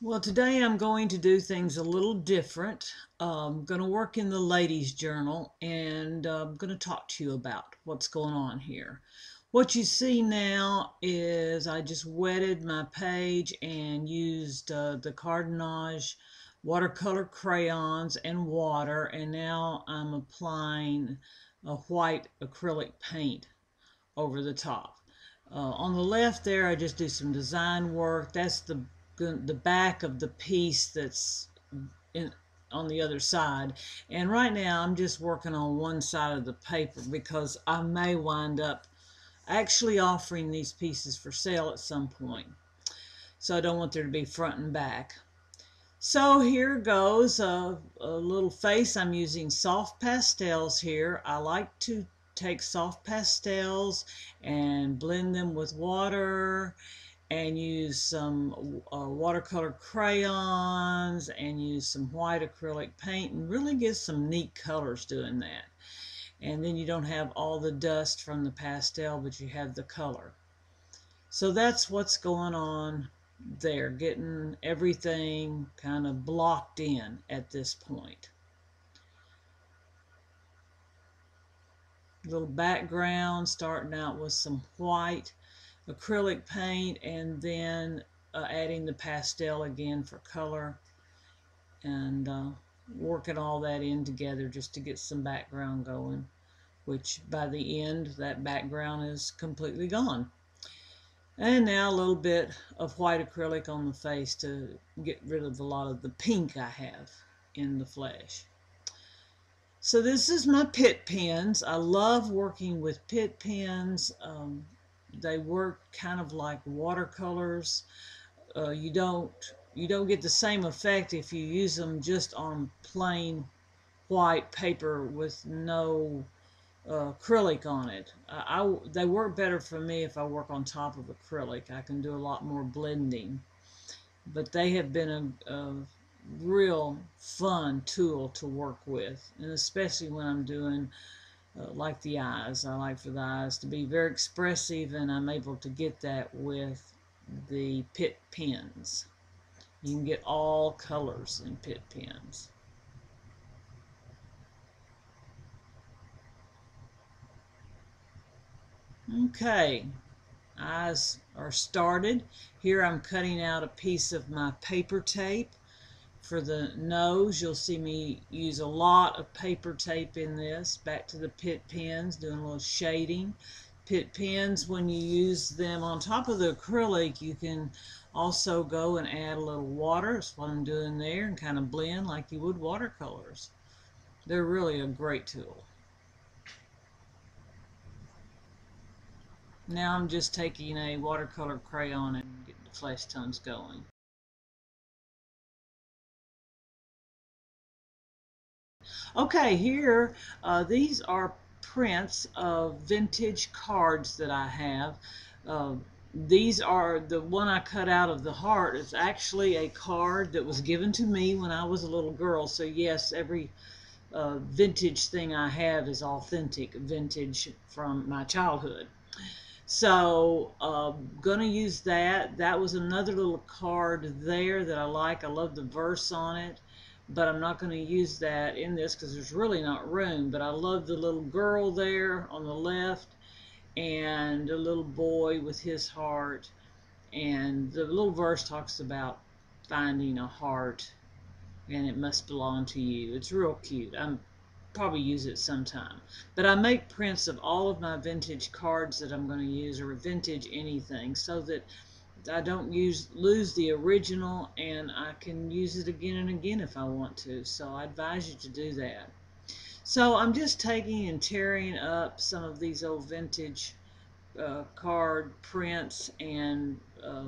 Well, today I'm going to do things a little different. I'm going to work in the ladies' journal and I'm going to talk to you about what's going on here. What you see now is I just wetted my page and used uh, the Caran d'Ache watercolor crayons and water and now I'm applying a white acrylic paint over the top. Uh, on the left there I just do some design work. That's the the back of the piece that's in, on the other side. And right now I'm just working on one side of the paper because I may wind up actually offering these pieces for sale at some point. So I don't want there to be front and back. So here goes a, a little face. I'm using soft pastels here. I like to take soft pastels and blend them with water and use some uh, watercolor crayons and use some white acrylic paint and really get some neat colors doing that. And then you don't have all the dust from the pastel, but you have the color. So that's what's going on there, getting everything kind of blocked in at this point. Little background starting out with some white acrylic paint and then uh, adding the pastel again for color and uh, working all that in together just to get some background going which by the end that background is completely gone and now a little bit of white acrylic on the face to get rid of a lot of the pink I have in the flesh. So this is my Pitt pens. I love working with Pitt pens. Um, they work kind of like watercolors. Uh, you don't you don't get the same effect if you use them just on plain white paper with no uh, acrylic on it. I, I, they work better for me if I work on top of acrylic. I can do a lot more blending. But they have been a, a real fun tool to work with, and especially when I'm doing like the eyes. I like for the eyes to be very expressive and I'm able to get that with the Pitt pens. You can get all colors in Pitt pens. Okay, eyes are started. Here I'm cutting out a piece of my paper tape for the nose, you'll see me use a lot of paper tape in this. Back to the Pitt pens, doing a little shading. Pitt pens, when you use them on top of the acrylic, you can also go and add a little water. That's what I'm doing there, and kind of blend like you would watercolors. They're really a great tool. Now I'm just taking a watercolor crayon and getting the flesh tones going. Okay, here, uh, these are prints of vintage cards that I have. Uh, these are the one I cut out of the heart It's actually a card that was given to me when I was a little girl. So yes, every uh, vintage thing I have is authentic vintage from my childhood. So uh, gonna use that. That was another little card there that I like. I love the verse on it but I'm not going to use that in this because there's really not room. But I love the little girl there on the left and a little boy with his heart. And the little verse talks about finding a heart and it must belong to you. It's real cute. I'm probably use it sometime. But I make prints of all of my vintage cards that I'm going to use or vintage anything so that I don't use lose the original and I can use it again and again if I want to. So I advise you to do that. So I'm just taking and tearing up some of these old vintage uh, card prints and uh,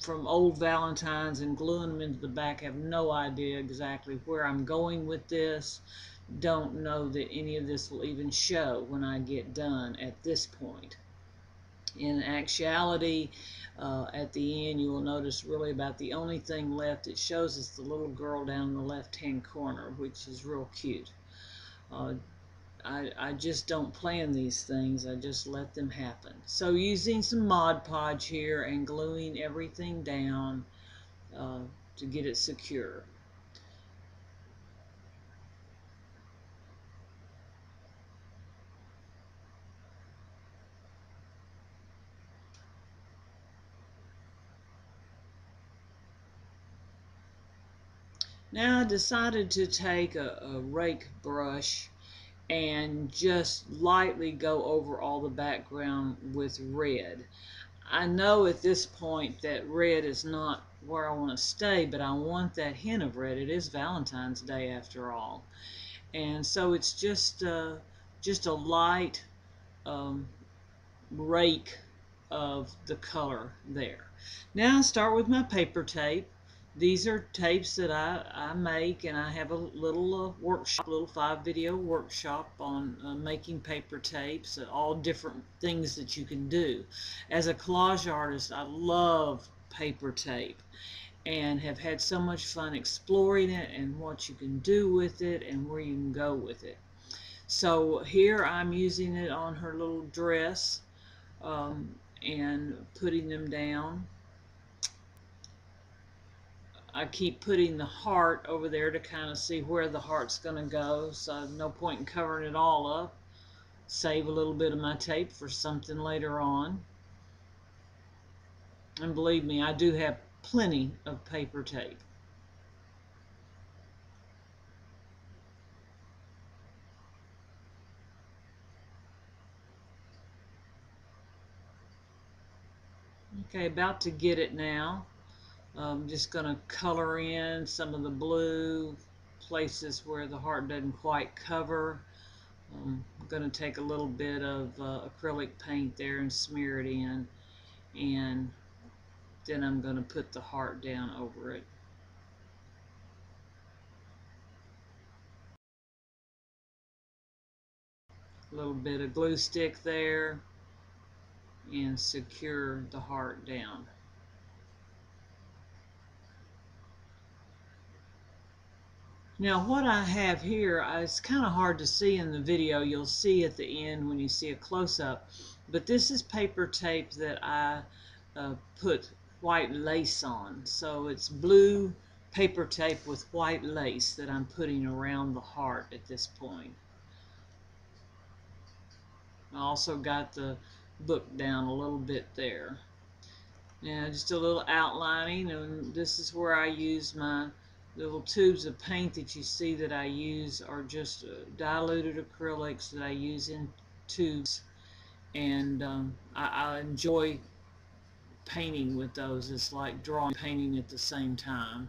from old Valentines and gluing them into the back. I have no idea exactly where I'm going with this. Don't know that any of this will even show when I get done at this point. In actuality, uh, at the end, you will notice really about the only thing left it shows is the little girl down in the left-hand corner, which is real cute. Uh, I, I just don't plan these things. I just let them happen. So using some Mod Podge here and gluing everything down, uh, to get it secure. Now I decided to take a, a, rake brush and just lightly go over all the background with red. I know at this point that red is not where I want to stay, but I want that hint of red. It is Valentine's Day after all. And so it's just, uh, just a light um, rake of the color there. Now I start with my paper tape these are tapes that I, I make and I have a little uh, workshop, little five video workshop on uh, making paper tapes, uh, all different things that you can do. As a collage artist, I love paper tape and have had so much fun exploring it and what you can do with it and where you can go with it. So here I'm using it on her little dress um, and putting them down I keep putting the heart over there to kind of see where the heart's going to go. So no point in covering it all up. Save a little bit of my tape for something later on. And believe me, I do have plenty of paper tape. Okay, about to get it now. I'm just going to color in some of the blue places where the heart doesn't quite cover. Um, I'm going to take a little bit of uh, acrylic paint there and smear it in and then I'm going to put the heart down over it. A little bit of glue stick there and secure the heart down. Now what I have here, uh, it's kind of hard to see in the video. You'll see at the end when you see a close-up. But this is paper tape that I uh, put white lace on. So it's blue paper tape with white lace that I'm putting around the heart at this point. I also got the book down a little bit there. Now just a little outlining and this is where I use my little tubes of paint that you see that I use are just uh, diluted acrylics that I use in tubes. And um, I, I, enjoy painting with those. It's like drawing painting at the same time.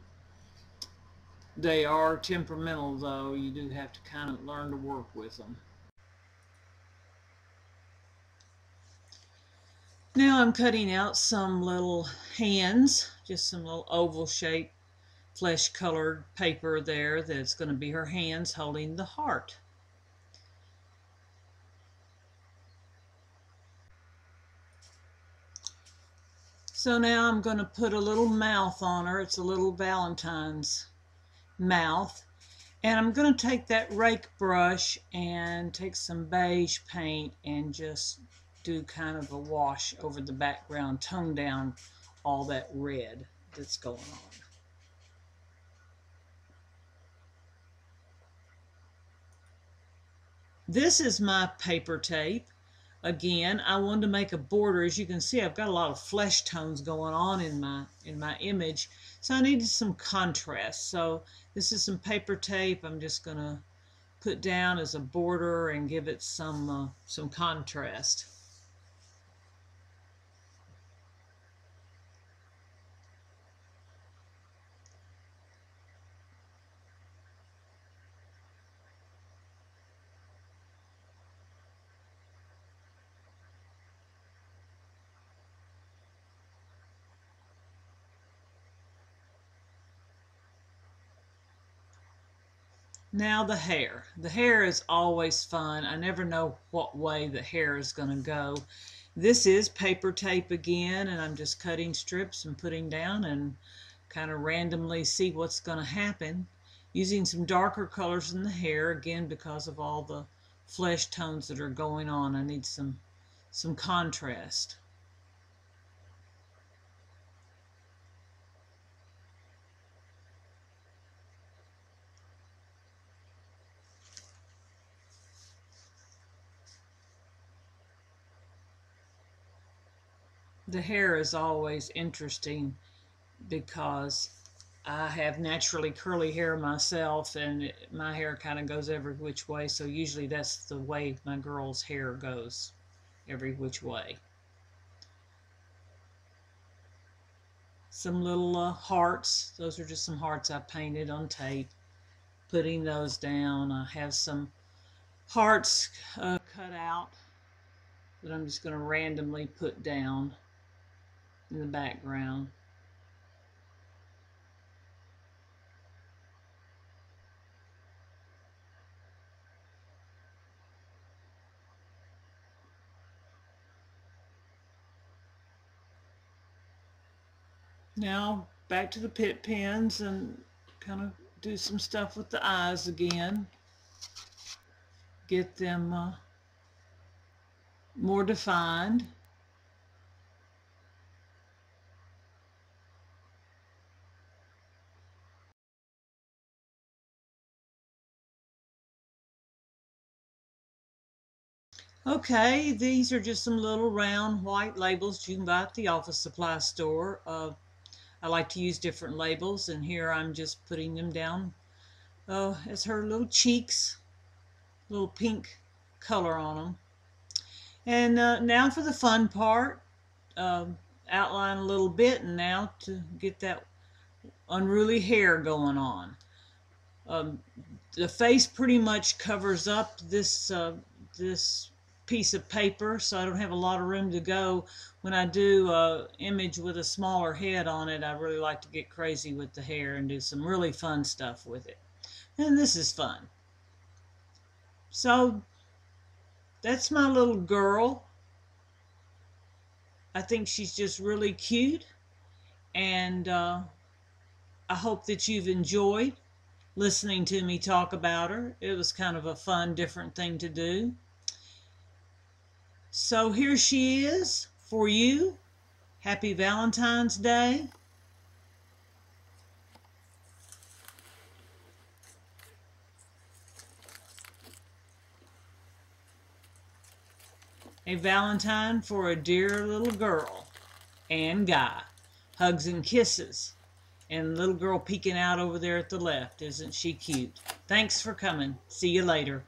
They are temperamental though. You do have to kind of learn to work with them now I'm cutting out some little hands just some little oval shaped flesh colored paper there that's going to be her hands holding the heart. So now I'm going to put a little mouth on her. It's a little Valentine's mouth. And I'm going to take that rake brush and take some beige paint and just do kind of a wash over the background, tone down all that red that's going on. This is my paper tape. Again, I wanted to make a border. As you can see, I've got a lot of flesh tones going on in my in my image. So I needed some contrast. So this is some paper tape. I'm just going to put down as a border and give it some uh, some contrast. Now the hair. The hair is always fun. I never know what way the hair is going to go. This is paper tape again, and I'm just cutting strips and putting down and kind of randomly see what's going to happen. Using some darker colors in the hair, again, because of all the flesh tones that are going on. I need some, some contrast. The hair is always interesting because I have naturally curly hair myself, and my hair kind of goes every which way. So usually that's the way my girl's hair goes, every which way. Some little uh, hearts. Those are just some hearts I painted on tape. Putting those down. I have some hearts uh, cut out that I'm just going to randomly put down in the background. Now back to the Pitt pens and kind of do some stuff with the eyes again. Get them uh, more defined. Okay, these are just some little round white labels you can buy at the office supply store. Uh, I like to use different labels and here I'm just putting them down uh, as her little cheeks, little pink color on them. And uh, now for the fun part, uh, outline a little bit and now to get that unruly hair going on. Um, the face pretty much covers up this uh, this piece of paper so I don't have a lot of room to go. When I do a image with a smaller head on it, I really like to get crazy with the hair and do some really fun stuff with it. And this is fun. So that's my little girl. I think she's just really cute. And uh, I hope that you've enjoyed listening to me talk about her. It was kind of a fun, different thing to do. So here she is for you. Happy Valentine's Day. A Valentine for a dear little girl and guy. Hugs and kisses. And little girl peeking out over there at the left. Isn't she cute? Thanks for coming. See you later.